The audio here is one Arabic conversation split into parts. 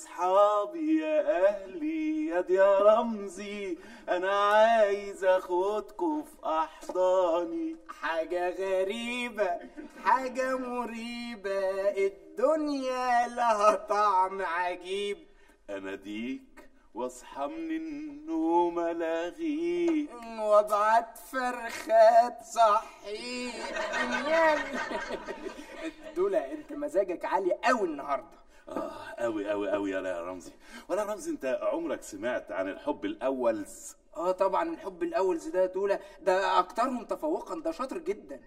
اصحابي يا أهلي يا يا رمزي. أنا عايز اخدكوا في أحضاني. حاجة غريبة حاجة مريبة. الدنيا لها طعم عجيب. اناديك واصحى من النوم الاغيك وابعت فرخات صحي. دولة أنت مزاجك عالي قوي النهارده. آه قوي قوي قوي يا رمزي. ولا رمزي أنت عمرك سمعت عن الحب الأول آه طبعا الحب الأول ده دولة ده أكترهم تفوقا ده شاطر جدا.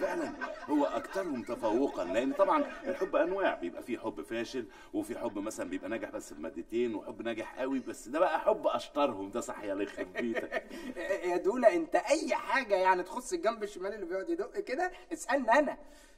فعلا هو أكترهم تفوقا. لأن طبعا الحب أنواع. بيبقى فيه حب فاشل وفي حب مثلا بيبقى ناجح بس بمادتين وحب ناجح قوي بس ده بقى حب أشطرهم. ده صح يا يخرب بيتك. يا دولة أنت أي حاجة يعني تخص الجنب الشمال اللي بيقعد يدق كده اسألني أنا.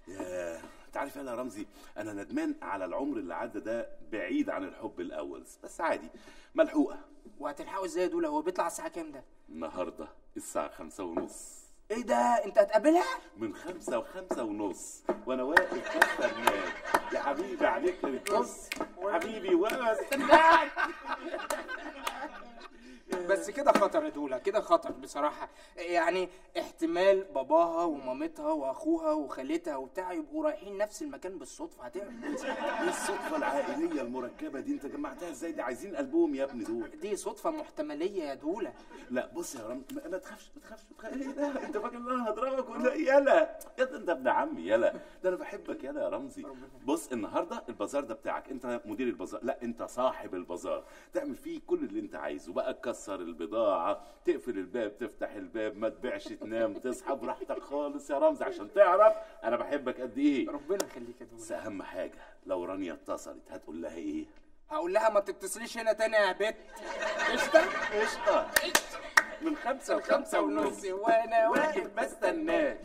يا عارف يا رمزي أنا ندمان على العمر اللي عدى ده بعيد عن الحب الأول. بس عادي ملحوقة. وهتلحقوا إزاي يا دولة؟ هو بيطلع الساعة كام ده؟ النهارده الساعة خمسة ونص. إيه ده؟ أنت هتقابلها؟ من خمسة وخمسة ونص. وأنا واقف بستناك يا حبيبي عليك الكس حبيبي وأنا بستناك بس دولا كده خطر بصراحة. يعني احتمال باباها ومامتها وأخوها وخالتها وبتاع يبقوا رايحين نفس المكان بالصدفة. هتعمل إيه؟ الصدفة العائلية المركبة دي. انت جمعتها إزاي؟ دي عايزين قلبهم يا ابني دول. دي صدفة محتملية يا دولا لا بص يا رم ما تخافش ما تخافش ما تخافش. إيه ده؟ انت فاكر إن أنا هضربك ولا؟ يلا؟ يا ده انت ابن عمي يلا. ده أنا بحبك يلا يا رمزي. بص النهارده البازار ده بتاعك. انت مدير البازار. لا انت صاحب البازار. تعمل فيه كل اللي انت عايزه. بقى تكسر تقفل الباب تفتح الباب ما تبيعش تنام تصحى براحتك خالص يا رمزي عشان تعرف أنا بحبك قد إيه. ربنا يخليك يا بس أهم حاجة لو رانيا اتصلت هتقول لها إيه؟ هقول لها ما تتصليش هنا تاني يا بت. قشطة؟ قشطة. من خمسة وخمسة ونص. وأنا واقف بستناك.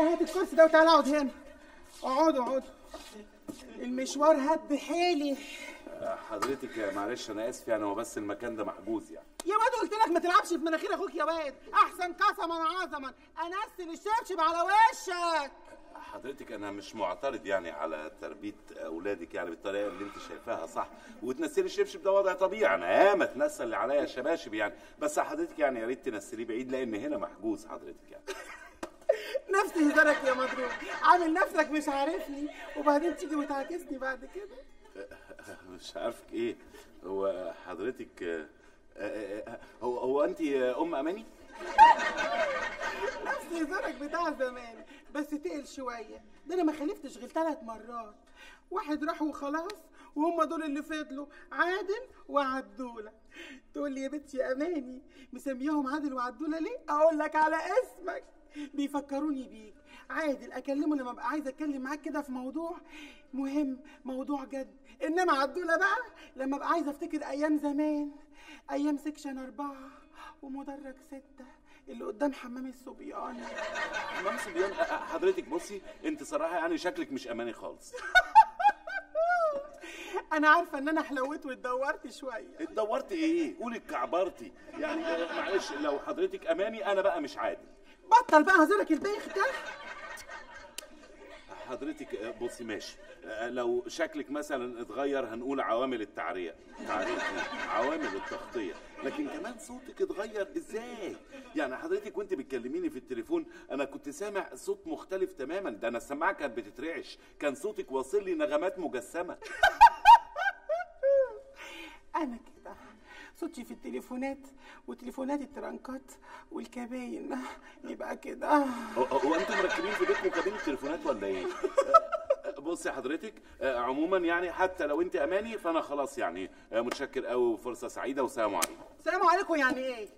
هات ده هات الكرسي ده وتعالى اقعد هنا. اقعدوا اقعدوا المشوار هب حيلي حضرتك معلش أنا اسف يعني هو بس المكان ده محجوز يعني. يا واد قلت لك ما تلعبش في مناخير أخوك يا واد. احسن قسما عظما انسل الشبشب على وشك. حضرتك أنا مش معترض يعني على تربية اولادك يعني بالطريقة اللي انت شايفاها صح؟ وتنسلي الشبشب ده وضع طبيعي أنا ياما اتنسل اللي عليا شباشب يعني. بس حضرتك يعني يا ريت تنسليه بعيد لأن هنا محجوز حضرتك يعني. نفس هزارك يا مضروب. عامل نفسك مش عارفني وبعدين تيجي وتعاكسني بعد كده. مش عارفك إيه. هو حضرتك آه، آه، هو هو انت أم أماني؟ نفس هزارك بتاع زمان بس تقل شوية. ده أنا ما خالفتش غير ثلاث مرات. واحد راح وخلاص وهم دول اللي فضلوا عادل وعدولة. تقول لي يا بنتي يا أماني مسمياهم عادل وعدولة ليه؟ أقول لك على اسمك. بيفكروني بيك. عادل أكلمه لما ابقى عايزه أتكلم معاك كده في موضوع مهم موضوع جد. إنما عدوله بقى لما ابقى عايزه أفتكر أيام زمان أيام سكشن أربعة ومدرج ستة اللي قدام حمام الصبيان. حمام صبيان آه، حضرتك بصي أنت صراحة يعني شكلك مش أماني خالص. أنا عارفة إن أنا حلوت واتدورت شوية. اتدورت إيه؟ قولي اتكعبرتي. يعني معلش لو حضرتك أماني أنا بقى مش عادل. بطل بقى هزارك البايخ ده حضرتك آه، بصي ماشي. آه، لو شكلك مثلا اتغير هنقول عوامل التعرية. تعرية؟ عوامل التغطية. لكن كمان صوتك اتغير. إزاي؟ يعني حضرتك وأنت بتكلميني في التليفون أنا كنت سامع صوت مختلف تماما. ده أنا السماعة كانت بتترعش. كان صوتك واصل لي نغمات مجسمة. أنا كده صوتي في التليفونات وتليفونات الترنكات والكباين يبقى كده. هو- أنتوا مركبين في بيتكم كابين التليفونات ولا إيه؟ بصي حضرتك آه، عموما يعني حتى لو انت أماني فأنا خلاص يعني آه، متشكر قوي وفرصة سعيدة وسلام عليكم. السلام عليكم يعني إيه؟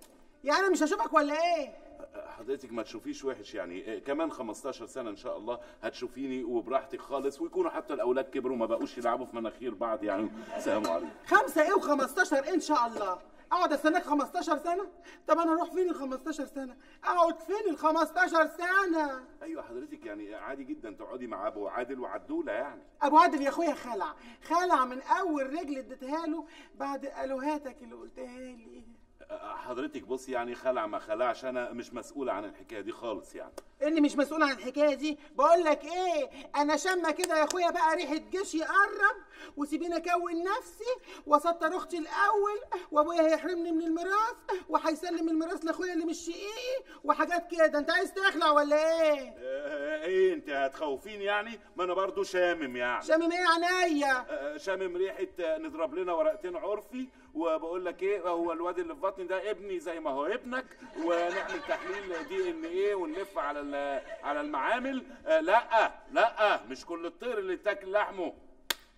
يعني أنا مش هشوفك ولا إيه؟ حضرتك ما تشوفيش وحش يعني. آه، كمان 15 سنة إن شاء الله هتشوفيني وبراحتك خالص ويكونوا حتى الأولاد كبروا ما بقوش يلعبوا في مناخير بعض يعني. سلام عليكم. خمسة إيه و15 إن شاء الله. أقعد أستناك 15 سنة؟ طب أنا أروح فين ال 15 سنة؟ أقعد فين ال 15 سنة؟ أيوه حضرتك يعني عادي جدا تقعدي مع أبو عادل وعدولة يعني. أبو عادل يا أخويا خلع خلع من أول رجل اديتها له بعد ألوهاتك اللي قلتها لي. حضرتك بص يعني خلع ما خلعش أنا مش مسؤول عن الحكاية دي خالص يعني. إني مش مسؤول عن الحكاية دي؟ بقول لك إيه؟ أنا شامة كده يا أخويا بقى ريحة جيش يقرب وسيبيني أكون نفسي وأسطر أختي الأول وأبويا هيحرمني من الميراث وهيسلم الميراث لأخويا اللي مش شقيقي وحاجات كده. أنت عايز تخلع ولا إيه؟ آه، إيه أنت هتخوفيني يعني؟ ما أنا برضو شامم يعني. شامم إيه عينيا؟ آه، شامم ريحة آه، نضرب لنا ورقتين عرفي وبقول لك إيه هو الواد اللي في بطني ده ابني زي ما هو ابنك ونعمل تحليل دي إن إيه ونلف على ال- على المعامل. آه، لا لا مش كل الطير اللي تاكل لحمه.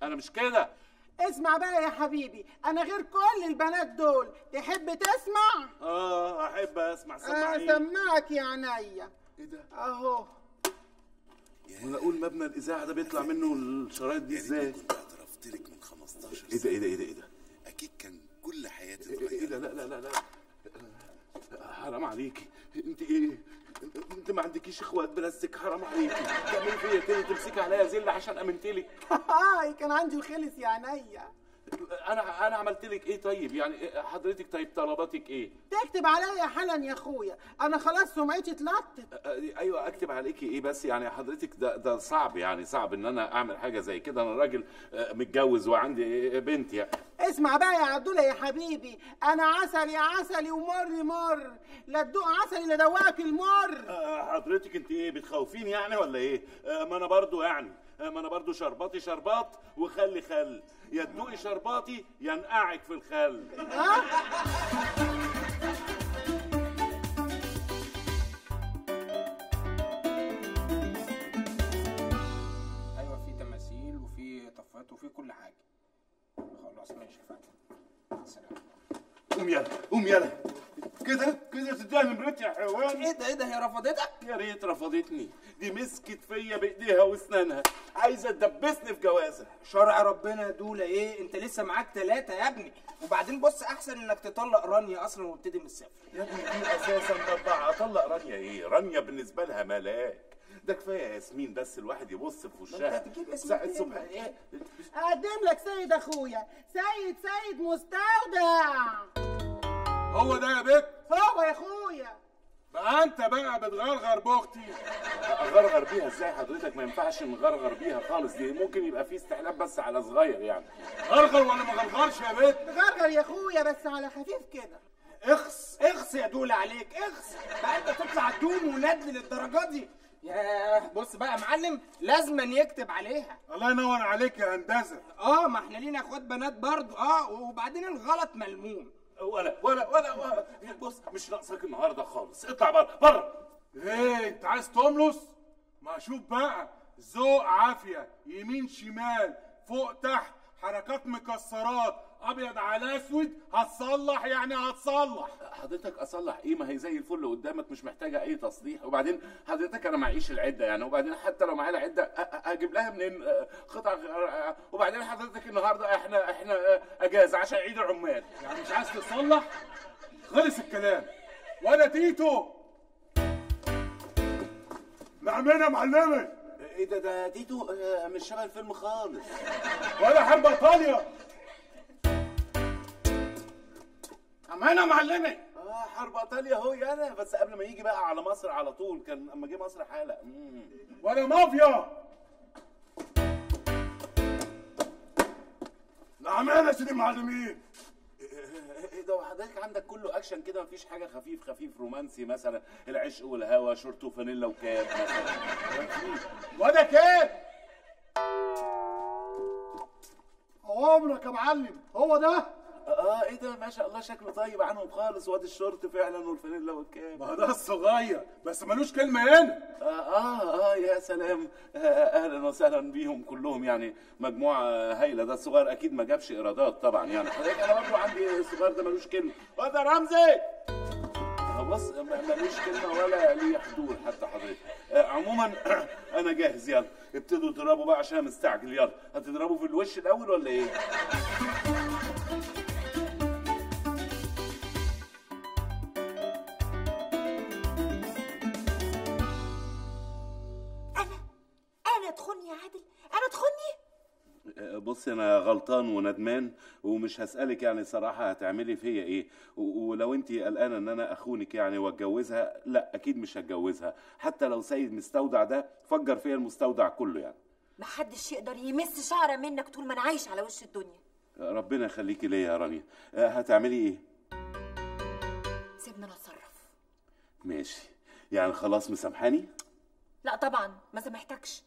أنا مش كده. اسمع بقى يا حبيبي أنا غير كل البنات دول. تحب تسمع؟ آه أحب أسمع. سمعيني اسمعك يا عينيا. إيه ده؟ أهو. وأنا أقول مبنى الإذاعة ده بيطلع منه الشرايط دي إزاي؟ كنت اعترفت لك من 15 إيه ده إيه ده إيه ده إيه ده؟ أكيد كان كل حياتي إيه اتغيرت. ده لا لا لا لا حرام عليكي انت إيه؟ انت ما عندكيش اخوات بلاستيك؟ حرام عليكي تعملي فيا كده تمسكي عليا زل عشان امنت لك هاي كان عندي وخلص يا عينيا. أنا أنا عملت لك إيه طيب؟ يعني حضرتك طيب طلباتك إيه؟ تكتب عليا حالا يا أخويا. أنا خلاص سمعتي اتلطت. أيوه أكتب عليكي إيه بس؟ يعني حضرتك ده ده صعب يعني صعب إن أنا أعمل حاجة زي كده. أنا راجل متجوز وعندي بنت يعني. اسمع بقى يا عبدولة يا حبيبي. أنا عسل يا عسلي ومر مر. لا تدوق عسلي لا دوقك المر. حضرتك أنت إيه بتخوفيني يعني ولا إيه؟ ما أنا برضو يعني. ما أنا برضو شرباتي شربات وخلي خل. يا تدوقي شرباتي يا نقعك في الخل. ها أيوه في تماثيل وفي طفات وفي كل حاجة. خلاص ماشي يا فندم. سلام. قوم يلا قوم يلا. كده؟ كده تديها نمرتي يا حيوان. إيه ده إيه ده هي رفضتك يا ريت رفضتني. دي مسكت فيا بإيديها وأسنانها. عايزة تدبسني في جوازها. شرع ربنا يا دولا إيه؟ أنت لسه معاك ثلاثة يا ابني. وبعدين بص أحسن إنك تطلق رانيا أصلا وابتدي من الصفر. يا ابني دي أساسا بضع أطلق رانيا إيه؟ رانيا بالنسبة لها ملاك. ده كفاية ياسمين بس الواحد يبص في وشها. ساعة تاني. صبح. ولا إيه؟ أقدم لك سيد أخويا. سيد سيد مستودع. هو ده يا بت هو يا اخويا. بقى انت بقى بتغرغر باختي اغرغر بيها إزاي؟ حضرتك ما ينفعش نغرغر بيها خالص. دي ممكن يبقى في استحلال بس على صغير يعني. غرغر ولا ما غرغرش يا بت غرغر يا اخويا بس على خفيف كده. اخس اخس يا دولا عليك اخس. بقى انت تطلع دوم وندل للدرجة دي. ياه بص بقى يا معلم لازما يكتب عليها. الله ينور عليك يا هندسة. آه ما إحنا لينا اخوات بنات برضو آه وبعدين الغلط ملموم. ولا ولا ولا, ولا. بص مش ناقصك النهارده خالص. اطلع بره بره إيه انت عايز تملص ما شوف بقى. ذوق عافية يمين شمال فوق تحت حركات مكسرات. أبيض على أسود هتصلح يعني هتصلح. حضرتك أصلح. إيه ما هي زي الفل قدامك مش محتاجة أي تصليح. وبعدين حضرتك أنا معيش العدة يعني. وبعدين حتى لو معايا العدة أ- أ- أجيب لها منين؟ قطع وبعدين حضرتك النهارده إحنا إحنا اجازه عشان عيد العمال. يعني مش عايز تصلح خلص الكلام. ولا تيتو. نعمنا معلمي. إيه ده ده تيتو آه، مش شبه الفيلم خالص. ولا حرب ايطاليا أمانة معلمي. آه حرب إيطاليا هو أنا بس قبل ما يجي بقى على مصر على طول كان أما جه مصر حالة. ولا مافيا. نعمنا يا سيدي معلمين إيه ده وحضرتك عندك كله أكشن كده؟ مفيش حاجة خفيف خفيف رومانسي مثلا العشق والهوى شورت وفانيلا وكاب مثلا. ولا كيف عمرك يا معلم. هو ده؟ آه إيه ده؟ ما شاء الله شكله طيب عنهم خالص واد الشورت فعلا والفانيلا والكاب ما ده الصغير بس ملوش كلمة هنا. آه, آه آه يا سلام. آه أهلا وسهلا بيهم كلهم يعني مجموعة هايلة. ده الصغير أكيد ما جابش إيرادات طبعا يعني. حضرتك أنا برضه عندي الصغير ده ملوش كلمة. واد رمزي! بص ما- ماليش كلمة ولا لي حضور حتى حضرتك. آه، عموما أنا جاهز يلا. ابتدوا اضربوا بقى عشان مستعجل. يلا. هتضربوا في الوش الأول ولا إيه؟ بص أنا غلطان وندمان ومش هسألك يعني صراحة هتعملي فيا إيه. ولو أنت قلقانة إن أنا أخونك يعني وأتجوزها لأ أكيد مش هتجوزها. حتى لو سيد مستودع ده فجر فيا المستودع كله يعني. محدش يقدر يمس شعرة منك طول ما أنا عايش على وش الدنيا. ربنا يخليكي ليا يا رانيا. آه، هتعملي إيه؟ سيبنا أنا أتصرف. ماشي. يعني خلاص مسامحاني؟ لأ طبعا. ما سامحتكش.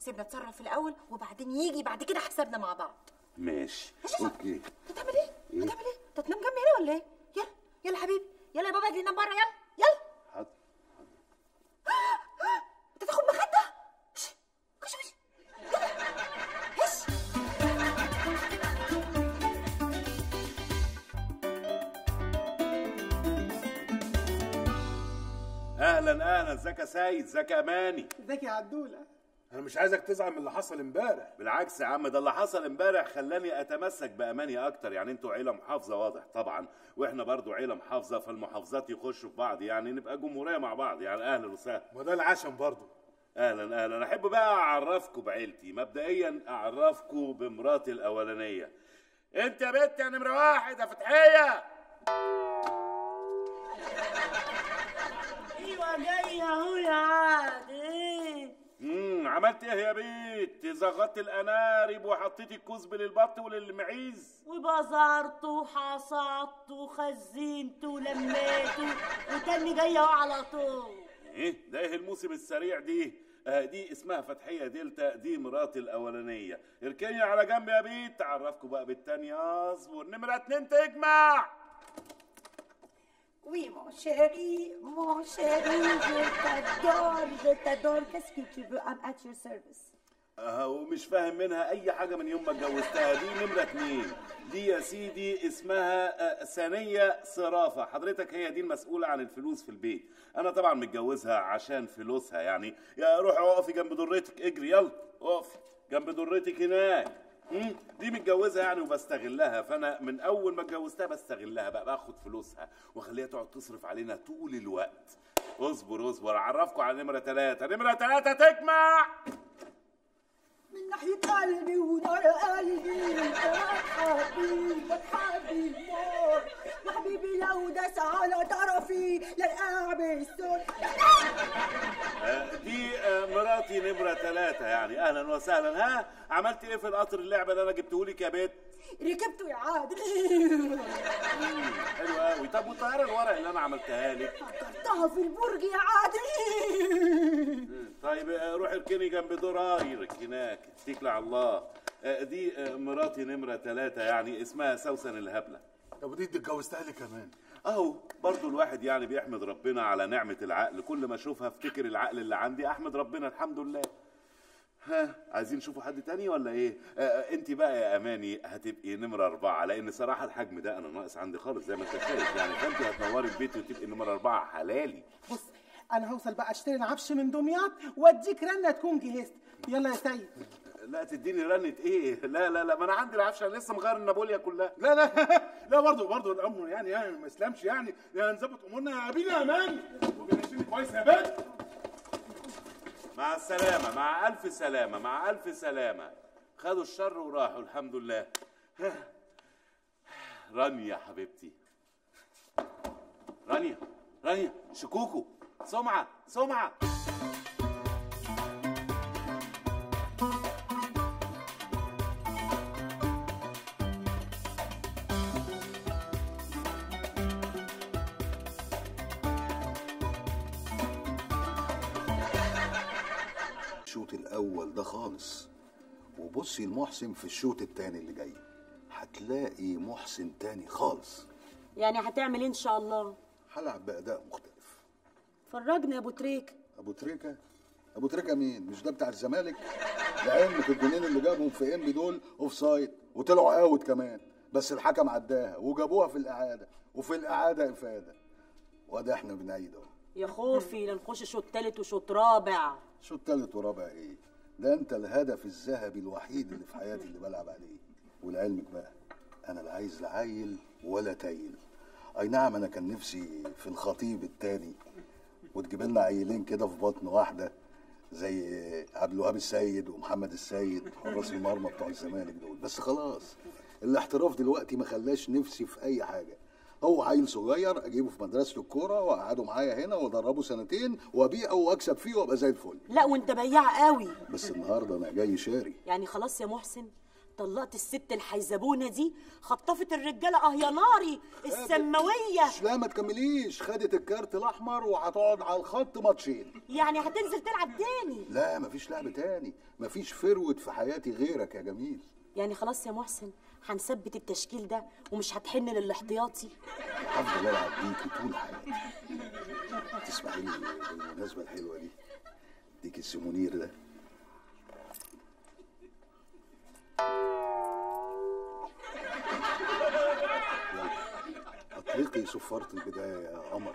سيبنا اتصرف الأول وبعدين يجي بعد كده حسابنا مع بعض. ماشي. ماشي. أوكي. هتعمل إيه؟ هتعمل إيه؟ انت تنام جنبي هنا ولا إيه؟ يلا يلا حبيبي. يلا يا بابا اجري نام بره يلا يلا. حاضر. انت تاخد مخدة؟ كش كش. أهلا أهلا. ازيك يا سيد ازيك يا أماني. ازيك يا عدوله أنا مش عايزك تزعل من اللي حصل امبارح. بالعكس يا عم ده اللي حصل امبارح خلاني أتمسك بأماني أكتر. يعني أنتوا عيلة محافظة واضح طبعا. وإحنا برضو عيلة محافظة فالمحافظات يخشوا في بعض. يعني نبقى جمهورية مع بعض يعني أهلا وسهلا. ما ده العشم برضه أهلا أهلا. أحب بقى أعرفكم بعيلتي. مبدئيا أعرفكم بمراتي الأولانية. أنت يا بنت يا نمره واحد يا فتحية. أيوه جاي أهو يا عادل. امم عملت إيه يا بنت زغطت الأنارب وحطيتي الكزب للبط وللمعيز. وبزرت وحصدت وخزنت ولميت وتاني جاي أهو على طول. إيه؟ ده إيه الموسم السريع دي؟ آه دي اسمها فتحية دلتا دي مراتي الأولانية. اركني على جنب يا بيت. تعرفكم بقى بالتانية اصبر نمرة اتنين تجمع. Oui, mon chéri, mon chéri, je t'adore, je t'adore. Qu'est-ce que tu veux? I'm at your service. آه ومش فاهم منها أي حاجة من يوم ما اتجوزتها. دي نمرة اتنين. دي يا سيدي اسمها آه، ثانية صرافة. حضرتك هي دي المسؤولة عن الفلوس في البيت. أنا طبعا متجوزها عشان فلوسها يعني. يا روحي اقفي جنب درتك اجري. يلا اقفي جنب درتك هناك. مم، دي متجوزها يعني وبستغلها فأنا من أول ما اتجوزتها بستغلها بقى باخد فلوسها واخليها تقعد تصرف علينا طول الوقت. اصبر اصبر اعرفكم على نمرة ثلاثة نمرة ثلاثة تجمع من ناحية قلبي ونار قلبي حبيبي حبيبي نار. يا حبيبي لو داس على طرفي للقاع بالسود آه، دي مراتي نمرة ثلاثة يعني. أهلا وسهلا. ها؟ عملت إيه في القطر؟ اللعبة اللي أنا جبته لك يا بيت؟ ركبته يا عادل حلو قوي طب والطيارة الورق اللي أنا عملتها لك؟ فكرتها في البرج يا عادل طيب آه، روحي اركني جنب درايرك هناك اتكلي على الله. آه، دي آه، مراتي نمرة ثلاثة يعني. اسمها سوسن الهبلة. طب ودي اتجوزتها لي كمان. أهو برضو الواحد يعني بيحمد ربنا على نعمة العقل. كل ما أشوفها أفتكر العقل اللي عندي. أحمد ربنا الحمد لله. ها عايزين نشوفوا حد تاني ولا إيه؟ آه أنت بقى يا أماني هتبقي نمرة أربعة لأن صراحة الحجم ده أنا ناقص عندي خالص زي ما أنت شايف يعني. فأنت هتنوري البيت وتبقي نمرة أربعة حلالي. بص أنا هوصل بقى أشتري العفش من دمياط وأديك رنة تكون جهزت. يلا يا سيد. لا تديني رنة إيه؟ لا لا لا ما أنا عندي العفش أنا لسه مغير النابوليا كلها. لا لا. لا برضه برضه الامر يعني يعني ما يسلمش يعني يعني نظبط أمورنا. يا بينا يا مان وجنشيني كويس يا بنت. مع السلامة مع ألف سلامة مع ألف سلامة. خدوا الشر وراحوا الحمد لله. رانيا حبيبتي. رانيا رانيا شكوكو. سمعة سمعة. الشوط الأول ده خالص. وبصي المحسن في الشوط التاني اللي جاي. هتلاقي محسن تاني خالص. يعني هتعمل إيه إن شاء الله؟ هلعب بأداء مختلف. فرجنا يا أبو تريك أبو تريكة؟ أبو تريكة مين؟ مش ده بتاع الزمالك؟ لعلمك الجونين اللي جابهم في إنبي دول offside وطلعوا out كمان. بس الحكم عداها وجابوها في الإعادة وفي الإعادة إفادة. وده إحنا بنعيد أهو. يا خوفي لنخش شوط تالت وشوط رابع. شو التالت ورابع إيه؟ ده انت الهدف الذهبي الوحيد اللي في حياتي اللي بلعب عليه. ولعلمك بقى أنا لا عايز لا عيل ولا تايل. اي نعم أنا كان نفسي في الخطيب التاني. وتجيب لنا عيلين كده في بطن واحدة زي عبد الوهاب السيد ومحمد السيد حراس المرمى بتوع الزمالك دول. بس خلاص الاحتراف دلوقتي ما خلاش نفسي في أي حاجة. هو عيل صغير أجيبه في مدرسة الكورة وأقعده معايا هنا وأدربه سنتين وأبيعه وأكسب فيه وأبقى زي الفل. لا وأنت بياع قوي. بس النهارده أنا جاي شاري. يعني خلاص يا محسن طلقت الست الحيزبونة دي خطفت الرجالة آه يا ناري السماوية. لا ما تكمليش. خدت الكارت الأحمر وهتقعد على الخط ماتشين. يعني هتنزل تلعب تاني؟ لا مفيش لعب تاني. مفيش فروت في حياتي غيرك يا جميل. يعني خلاص يا محسن هنثبت التشكيل ده ومش هتحن للاحتياطي. هفضل العب بيكي طول حياتي تسمحي لي بالمناسبة الحلوة دي؟ ديك السيمونير ده. اطلقي صفارة البداية يا قمر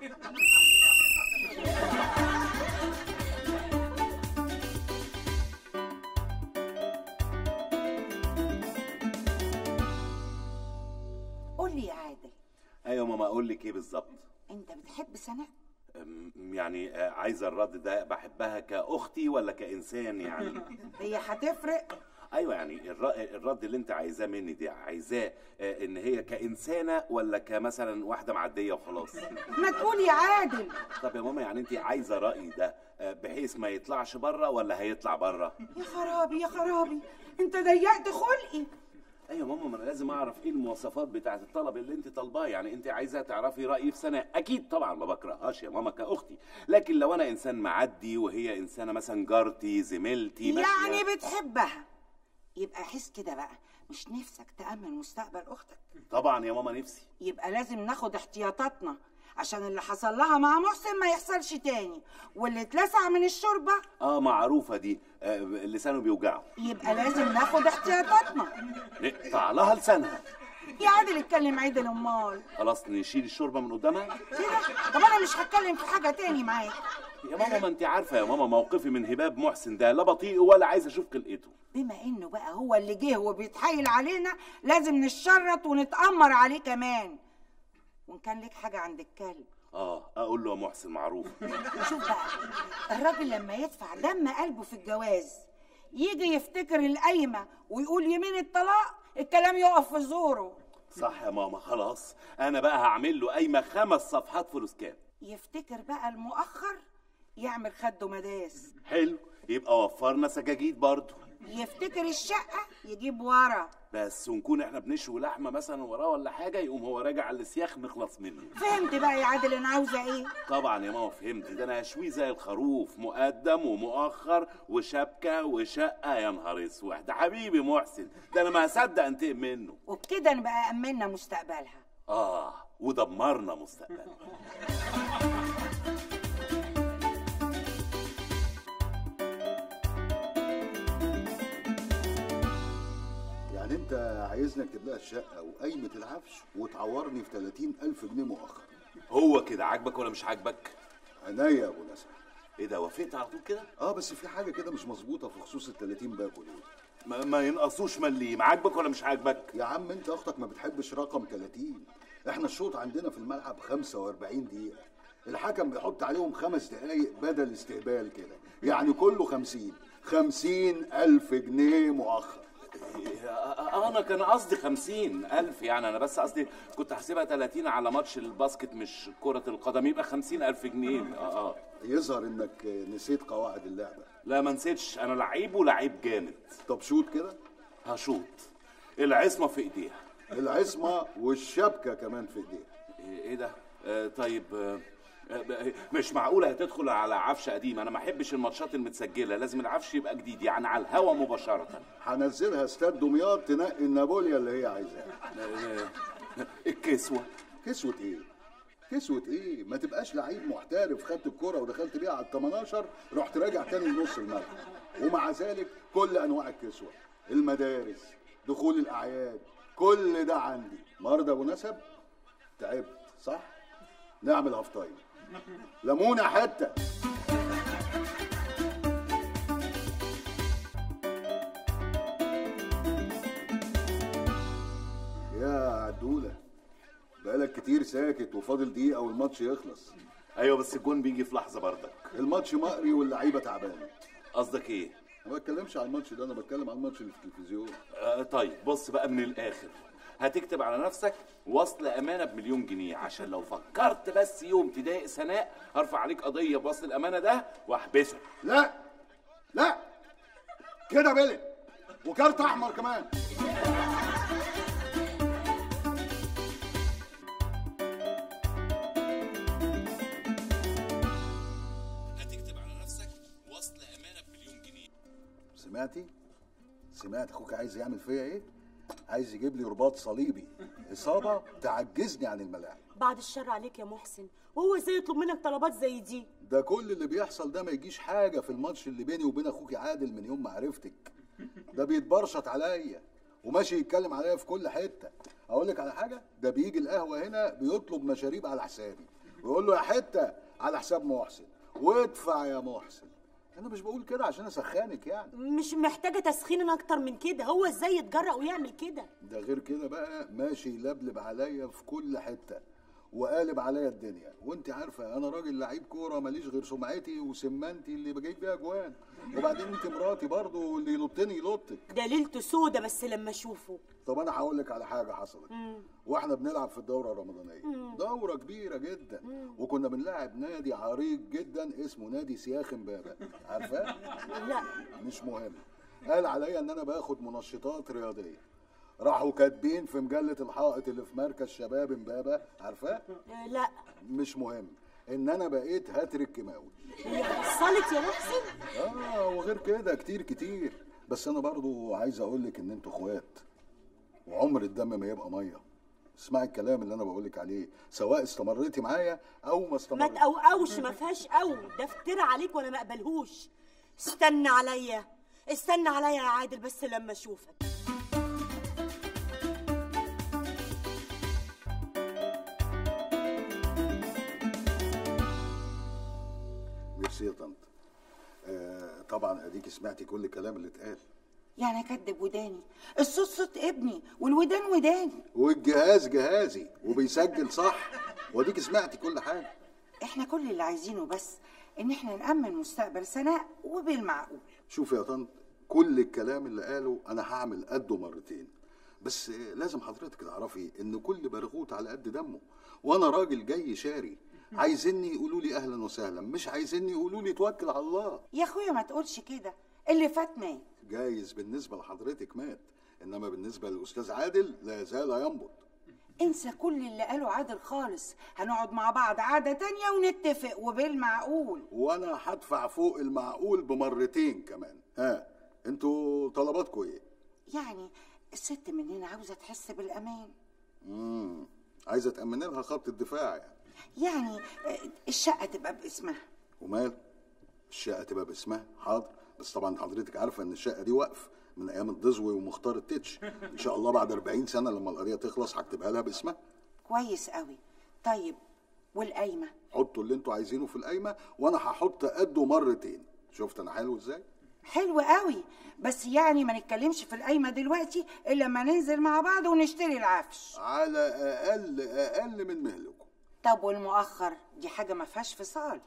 أقول لك إيه بالظبط؟ أنت بتحب سناء يعني آه، عايزة الرد ده بحبها كأختي ولا كإنسان يعني؟ هي هتفرق. أيوه يعني الر- الرد اللي أنت عايزاه مني دي عايزاه آه، إن هي كإنسانة ولا كمثلا واحدة معدية وخلاص؟ ما تقول يا عادل. طب يا ماما يعني أنت عايزة رايي ده آه، بحيث ما يطلعش بره ولا هيطلع بره يا خرابي يا خرابي. أنت ضيقت خلقي. أيوه ماما ما أنا لازم أعرف إيه المواصفات بتاعه الطلب اللي أنت طالباه. يعني أنت عايزه تعرفي رايي في سنه أكيد طبعا ما بكرههاش يا ماما كأختي. لكن لو أنا إنسان معدي وهي إنسانة مثلا جارتي زميلتي ماشية- يعني بتحبها. يبقى حس كده بقى. مش نفسك تأمن مستقبل أختك؟ طبعا يا ماما نفسي. يبقى لازم ناخد احتياطاتنا. عشان اللي حصل لها مع محسن ما يحصلش تاني. واللي اتلسع من الشوربة آه معروفة دي. آه لسانه بيوجعه. يبقى لازم ناخد احتياطاتنا. نقطع لها لسانها. يا عادل اتكلم عدل امال خلاص نشيل الشوربة من قدامها. كده طب أنا مش هتكلم في حاجة تاني معاك. يا ماما ما أنت عارفة يا ماما موقفي من هباب محسن ده لا بطيء ولا عايز أشوف خلقته بما إنه بقى هو اللي جه وبيتحايل علينا لازم نشرط ونتأمر عليه كمان. وإن كان ليك حاجة عند الكلب. آه أقول له يا محسن معروف. شوف بقى الراجل لما يدفع دم قلبه في الجواز يجي يفتكر القايمة ويقول يمين الطلاق الكلام يقف في زوره. صح يا ماما خلاص. أنا بقى هعمل له قايمة خمس صفحات فلوس كام يفتكر بقى المؤخر يعمل خده مداس. حلو يبقى وفرنا سجاجيد برضو يفتكر الشقة يجيب ورا. بس ونكون إحنا بنشوي لحمة مثلا وراه ولا حاجة يقوم هو راجع على السياخ نخلص منه. فهمت بقى يا عادل أنا عاوزة إيه؟ طبعا يا ماما فهمت. ده أنا هشويه زي الخروف مقدم ومؤخر وشبكة وشقة. يا نهار أسود ده حبيبي محسن. ده أنا ما هصدق انتقم منه. وبكده نبقى أمنا مستقبلها. آه ودمرنا مستقبلنا. انت عايزني اكتب لها الشقة وقايمة العفش وتعورني في 30 ألف جنيه مؤخر هو كده عاجبك ولا مش عاجبك؟ عينيا يا أبو نسب إيه ده وافقت على طول كده؟ آه بس في حاجة كده مش مظبوطة في خصوص ال 30 باكو دول. ما, ما ينقصوش مليم عاجبك ولا مش عاجبك؟ يا عم أنت أختك ما بتحبش رقم 30 إحنا الشوط عندنا في الملعب 45 دقيقة. الحكم بيحط عليهم خمس دقايق بدل استهبال كده. يعني كله 50 50 ألف جنيه مؤخر أنا كان قصدي خمسين ألف يعني. أنا بس قصدي كنت حاسبها 30 على ماتش الباسكت مش كرة القدم. يبقى خمسين ألف جنيه. آه. آه يظهر إنك نسيت قواعد اللعبة. لا ما نسيتش. أنا لعيب ولعيب جامد. طب شوت كده. هشوط العصمة في إيديها. العصمة والشبكة كمان في إيديها. إيه إيه ده؟ آه طيب آه آه، مش معقولة هتدخل على عفش قديم. أنا ما أحبش الماتشات المتسجلة. لازم العفش يبقى جديد يعني على الهوا مباشرة. هنزلها استاد دمياط تنقي النابوليا اللي هي عايزاها. الكسوة. كسوة إيه؟ كسوة إيه؟ ما تبقاش لعيب محترف خدت الكرة ودخلت بيها على ال 18 رحت راجع تاني لنص الملعب. ومع ذلك كل أنواع الكسوة. المدارس دخول الأعياد كل ده عندي. مرضى أبو نسب؟ تعبت صح؟ نعمل half time ليمونه حتة. يا عدوله بقالك كتير ساكت وفاضل دقيقة والماتش يخلص. أيوه بس الجون بيجي في لحظة بردك الماتش مقري واللعيبة تعبانة. قصدك إيه؟ ما بتكلمش على الماتش ده أنا بتكلم على الماتش اللي في التلفزيون. آه طيب بص بقى من الآخر. هتكتب على نفسك وصل أمانة بمليون جنيه. عشان لو فكرت بس يوم تضايق سناء هرفع عليك قضية بوصل الأمانة ده واحبسك لا لا كده بلد وكارت أحمر كمان. هتكتب على نفسك وصل أمانة بمليون جنيه. سمعتي؟ سمعت أخوك عايز يعمل فيا إيه؟ عايز يجيب لي رباط صليبي. إصابة تعجزني عن الملاعب. بعد الشر عليك يا محسن. وهو إزاي يطلب منك طلبات زي دي؟ ده كل اللي بيحصل ده ما يجيش حاجة في الماتش اللي بيني وبين أخوك عادل من يوم ما عرفتك. ده بيتبرشط عليا وماشي يتكلم عليا في كل حتة. أقول لك على حاجة ده بيجي القهوة هنا بيطلب مشاريب على حسابي. ويقول له يا حتة على حساب محسن. وادفع يا محسن. أنا مش بقول كده عشان أسخنك يعني. مش محتاجة تسخين أكتر من كده. هو إزاي يتجرأ ويعمل كده؟ ده غير كده بقى ماشي يلبلب عليا في كل حتة. وقالب عليا الدنيا. وانت عارفة أنا راجل لعيب كورة ماليش غير سمعتي وسمانتي اللي بجيب بيها جوان. وبعدين انت مراتي برضو اللي يلطني يلطك ده ليلته سودة بس لما أشوفه. طب أنا هقول لك على حاجة حصلت. وإحنا بنلعب في الدورة الرمضانية. دورة كبيرة جدا. وكنا بنلاعب نادي عريق جدا اسمه نادي سياخ امبابة. عارفاه؟ لا. مش مهم. قال عليا إن أنا باخد منشطات رياضية. راحوا كاتبين في مجلة الحائط اللي في مركز شباب امبابة عارفاه؟ آه، لا. مش مهم. إن أنا بقيت هاتريك كيماوي. حصلت يا محسن؟ آه وغير كده كتير كتير. بس أنا برضو عايز أقول لك إن أنتوا إخوات وعمر الدم ما يبقى مية. اسمعي الكلام اللي أنا بقول لك عليه سواء استمريتي معايا أو ما ما استمرتي تقوقوش ما فيهاش قوي ده افترى عليك وأنا ما أقبلهوش. استنى عليا. استنى عليا يا عادل بس لما أشوفك. يا طنط آه طبعا أديكي سمعتي كل الكلام اللي اتقال. يعني أكدب وداني. الصوت صوت ابني والودان وداني. والجهاز جهازي وبيسجل صح. وأديكي سمعتي كل حاجة. إحنا كل اللي عايزينه بس إن إحنا نأمن مستقبل سناء وبالمعقول. شوفي يا طنط كل الكلام اللي قاله أنا هعمل قده مرتين. بس لازم حضرتك تعرفي إن كل برغوت على قد دمه. وأنا راجل جاي شاري عايزيني يقولوا لي أهلا وسهلا مش عايزيني يقولوا لي توكل على الله. يا أخويا ما تقولش كده اللي فات مات. جايز بالنسبة لحضرتك مات إنما بالنسبة للأستاذ عادل لا زال ينبض. انسى كل اللي قاله عادل خالص. هنقعد مع بعض قعدة تانية ونتفق وبالمعقول. وأنا هدفع فوق المعقول بمرتين كمان. ها أنتوا طلباتكم إيه؟ يعني الست مننا عاوزة تحس بالأمان. امم عايزة تامني لها خط الدفاع يعني. يعني آه، الشقة تبقى باسمها. ومال؟ الشقة تبقى باسمها. حاضر. بس طبعا حضرتك عارفة إن الشقة دي وقف من أيام الدزوي ومختار التتش. إن شاء الله بعد 40 سنة لما القضية تخلص هكتبها لها باسمها. كويس قوي. طيب والقايمة؟ حطوا اللي أنتوا عايزينه في القايمة وأنا هحط قده مرتين. شفت أنا حلو إزاي؟ حلو قوي. بس يعني ما نتكلمش في القايمة دلوقتي إلا لما ننزل مع بعض ونشتري العفش. على أقل أقل من مهلكم. طب والمؤخر؟ دي حاجة ما فيهاش فصال.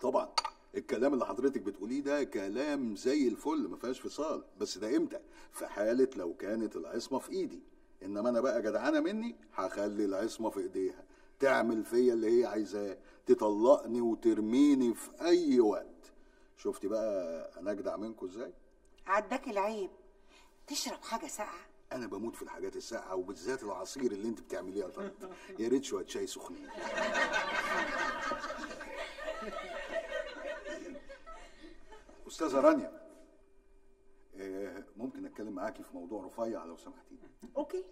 طبعا. الكلام اللي حضرتك بتقوليه ده كلام زي الفل ما فيهاش فصال. بس ده إمتى؟ في حالة لو كانت العصمة في إيدي. إنما أنا بقى جدعانة مني هخلي العصمة في إيديها. تعمل فيا اللي هي عايزاه. تطلقني وترميني في أي وقت. شفتي بقى أنا أجدع منكم إزاي؟ عداك العيب. تشرب حاجة ساقعة. أنا بموت في الحاجات الساقعة وبالذات العصير اللي أنت بتعمليه يا طنط يا ريت شوية شاي سخنين أستاذة رانيا آه، ممكن أتكلم معاكي في موضوع رفيع لو سمحتي أوكي.